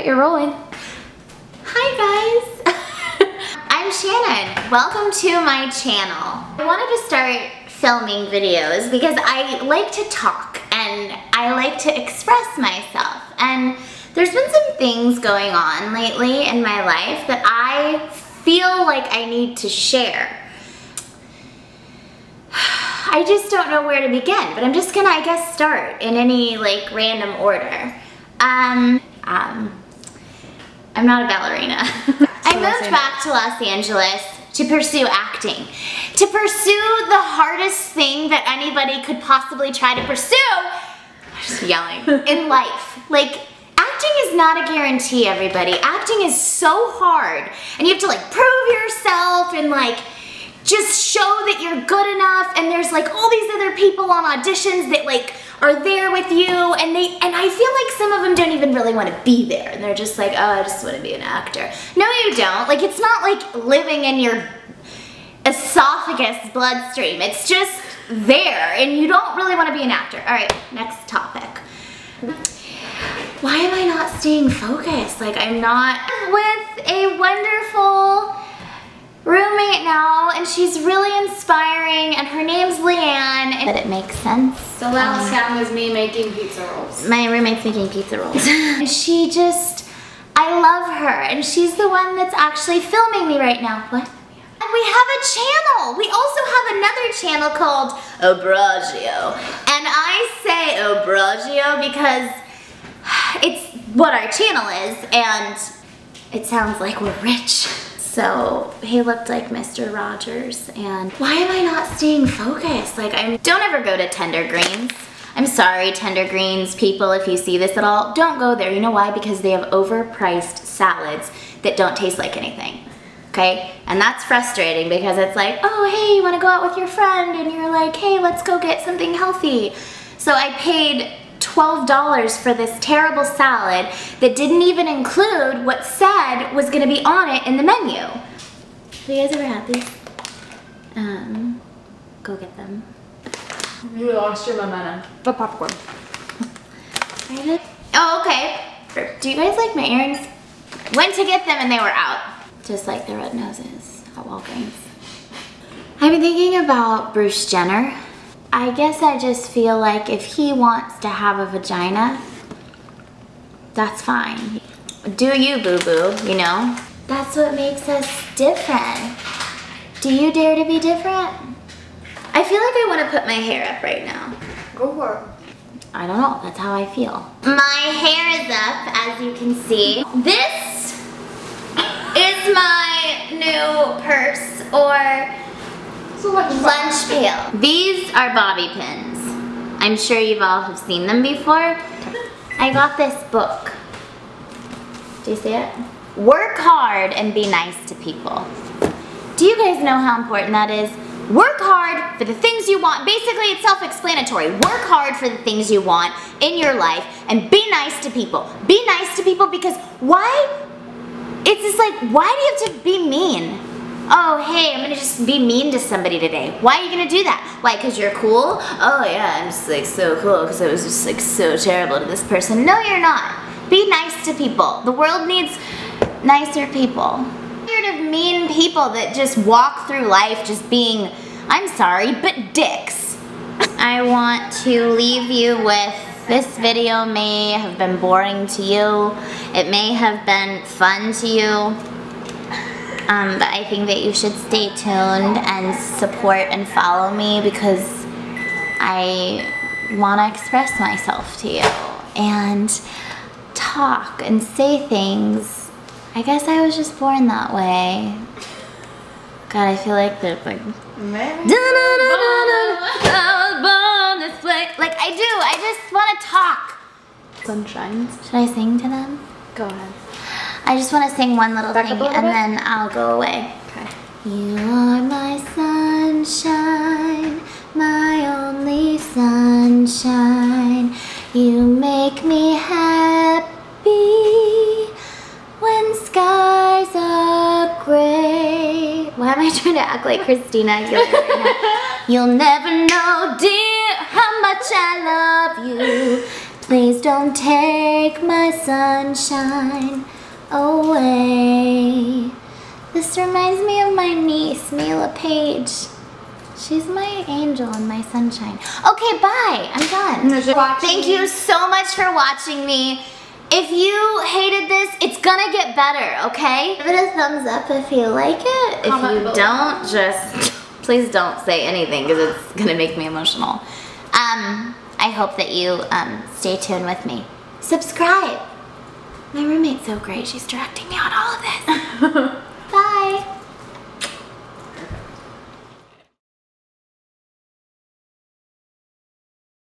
right, you're rolling. Hi guys! I'm Shannon. Welcome to my channel. I wanted to start filming videos because I like to talk and I like to express myself. And there's been some things going on lately in my life that I feel like I need to share. I just don't know where to begin, but I'm just gonna, I guess, start in any like random order. Um, um, I'm not a ballerina. I moved back to Los Angeles to pursue acting. To pursue the hardest thing that anybody could possibly try to pursue, I'm just yelling, in life. Like, acting is not a guarantee, everybody. Acting is so hard. And you have to like prove yourself and like, just show that you're good enough and there's like all these other people on auditions that like are there with you and they and I feel like some of them don't even really want to be there and they're just like oh I just want to be an actor. No you don't. Like it's not like living in your esophagus bloodstream. It's just there and you don't really want to be an actor. All right next topic. Why am I not staying focused? Like I'm not with a wonderful roommate now and she's really inspiring and her name's Leanne and it makes sense. The last sound was me making pizza rolls. My roommate's making pizza rolls. and she just, I love her and she's the one that's actually filming me right now. What? And we have a channel. We also have another channel called Obragio. And I say Obragio because it's what our channel is and it sounds like we're rich. So he looked like Mr. Rogers and why am I not staying focused? Like I'm, don't ever go to Tender Greens. I'm sorry, Tender Greens people, if you see this at all, don't go there. You know why? Because they have overpriced salads that don't taste like anything. Okay? And that's frustrating because it's like, oh, hey, you wanna go out with your friend? And you're like, hey, let's go get something healthy. So I paid $12 for this terrible salad that didn't even include what said was gonna be on it in the menu. Have you guys ever had these? Um, go get them. You lost your momentum. The popcorn. Oh, okay. Do you guys like my earrings? Went to get them and they were out. Just like the red noses at Walgreens. I've been thinking about Bruce Jenner. I guess I just feel like if he wants to have a vagina, that's fine. Do you, boo-boo, you know? That's what makes us different. Do you dare to be different? I feel like I want to put my hair up right now. Go for it. I don't know, that's how I feel. My hair is up, as you can see. This is my new purse, or So much fun. lunch pail. These are bobby pins. I'm sure you've all have seen them before. I got this book. Do you see it? Work hard and be nice to people. Do you guys know how important that is? Work hard for the things you want. Basically, it's self-explanatory. Work hard for the things you want in your life and be nice to people. Be nice to people because why? It's just like, why do you have to be mean? Oh, hey, I'm gonna just be mean to somebody today. Why are you gonna do that? Why, because you're cool? Oh, yeah, I'm just like so cool because I was just like so terrible to this person. No, you're not. Be nice to people. The world needs nicer people. I'm tired of mean people that just walk through life just being, I'm sorry, but dicks. I want to leave you with this video may have been boring to you. It may have been fun to you. Um, but I think that you should stay tuned and support and follow me because I want to express myself to you and talk and say things. I guess I was just born that way. God, I feel like there's like. I was born this way. Like I do, I just want to talk. Sunshines. Should I sing to them? Go ahead. I just want to sing one little Back thing little and bit? then I'll go away. Okay. You are my sunshine, my only sunshine. You make me happy when skies are gray. Why am I trying to act like Christina Aguilera right? You'll never know, dear, how much I love you. Please don't take my sunshine away. This reminds me of my niece, Mila Page. She's my angel and my sunshine. Okay, bye. I'm done. Thank you so much for watching me. If you hated this, it's gonna get better, okay? Give it a thumbs up if you like it. If you below. don't, just please don't say anything because it's gonna make me emotional. Um, I hope that you um, stay tuned with me. Subscribe. My roommate's so great. She's directing me on all of this.